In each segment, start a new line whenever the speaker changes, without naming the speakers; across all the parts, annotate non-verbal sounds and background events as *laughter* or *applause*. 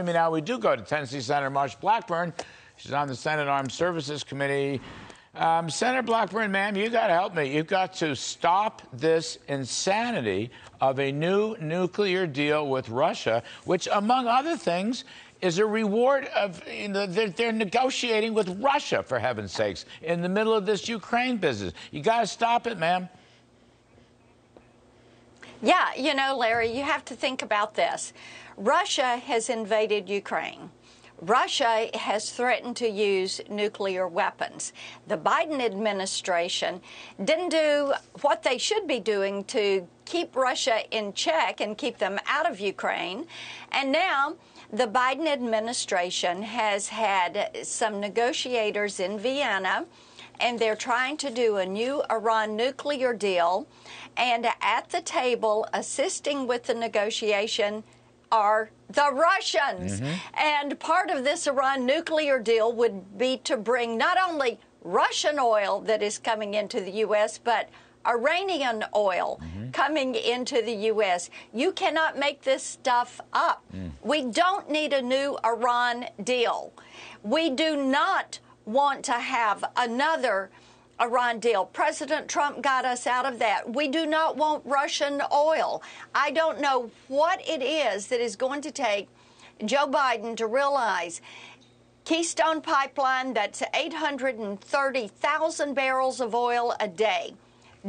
me now, we do go to Tennessee Senator Marsha Blackburn. She's on the Senate Armed Services Committee. Um, Senator Blackburn, ma'am, you got to help me. You've got to stop this insanity of a new nuclear deal with Russia, which, among other things, is a reward of you know, they're, they're, negotiating with Russia, for heaven's sakes, in the middle of this Ukraine business. You got to stop it, ma'am.
Yeah, you know, Larry, you have to think about this. Russia has invaded Ukraine. Russia has threatened to use nuclear weapons. The Biden administration didn't do what they should be doing to keep Russia in check and keep them out of Ukraine. And now the Biden administration has had some negotiators in Vienna and they're trying to do a new Iran nuclear deal. And at the table, assisting with the negotiation, are the Russians. Mm-hmm. And part of this Iran nuclear deal would be to bring not only Russian oil that is coming into the U.S., but Iranian oil mm-hmm. coming into the U.S. You cannot make this stuff up. Mm. We don't need a new Iran deal. We do not want to have another Iran deal. President Trump got us out of that. We do not want Russian oil. I don't know what it is that is going to take Joe Biden to realize Keystone Pipeline, that's 830,000 barrels of oil a day.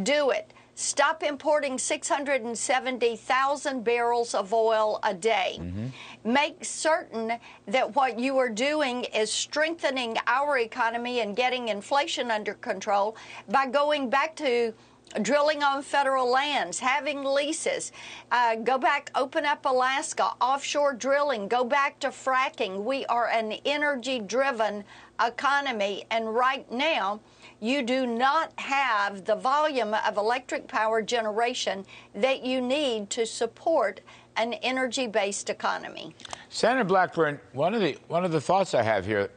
Do it. Stop importing 670,000 barrels of oil a day. Mm-hmm. Make certain that what you are doing is strengthening our economy and getting inflation under control by going back to drilling on federal lands, having leases, uh, go back, open up Alaska, offshore drilling, go back to fracking. We are an energy driven economy, and right now, you do not have the volume of electric power generation that you need to support an energy-based economy.
Senator Blackburn, one of the one of the thoughts I have here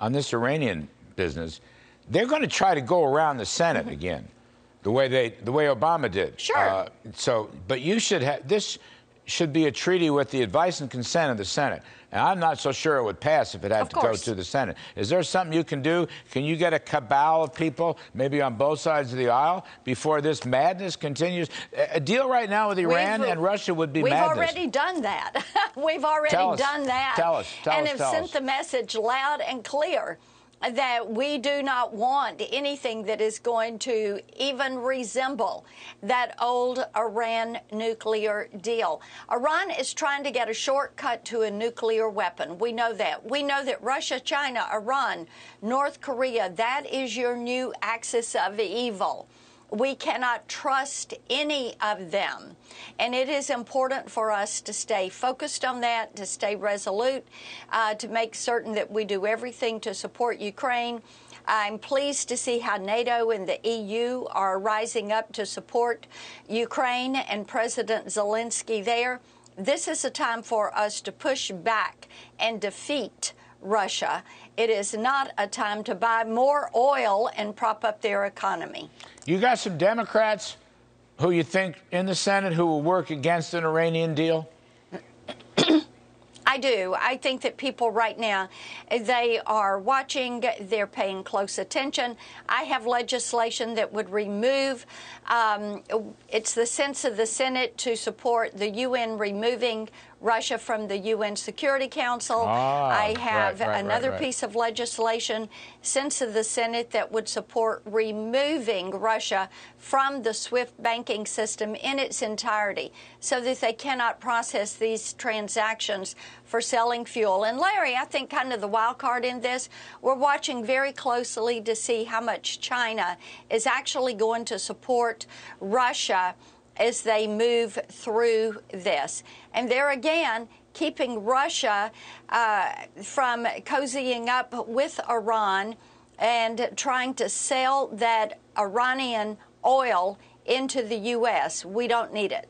on this Iranian business, they're going to try to go around the Senate again, the way they the way Obama did.
Sure. Uh,
so, but you should have this should be a treaty with the advice and consent of the Senate. And I'm not so sure it would pass if it had
of
to
course.
go to the Senate. Is there something you can do? Can you get a cabal of people, maybe on both sides of the aisle, before this madness continues? A deal right now with Iran we've, and Russia would be
we've
madness.
We've already done that. *laughs* we've already done that.
Tell us. Tell
and
us.
have
tell
sent
us.
the message loud and clear that we do not want anything that is going to even resemble that old Iran nuclear deal. Iran is trying to get a shortcut to a nuclear weapon. We know that. We know that Russia, China, Iran, North Korea, that is your new axis of evil. We cannot trust any of them. And it is important for us to stay focused on that, to stay resolute, uh, to make certain that we do everything to support Ukraine. I'm pleased to see how NATO and the EU are rising up to support Ukraine and President Zelensky there. This is a time for us to push back and defeat Russia. It is not a time to buy more oil and prop up their economy.
You got some Democrats who you think in the Senate who will work against an Iranian deal?
I do. I think that people right now, they are watching, they're paying close attention. I have legislation that would remove, um, it's the sense of the Senate to support the UN removing Russia from the UN Security Council.
Ah,
I have
right, right,
another
right,
piece of legislation, sense of the Senate, that would support removing Russia from the SWIFT banking system in its entirety so that they cannot process these transactions for selling fuel. And Larry, I think kind of the wild card in this, we're watching very closely to see how much China is actually going to support Russia as they move through this. And there again, keeping Russia uh, from cozying up with Iran and trying to sell that Iranian oil into the U.S. We don't need it.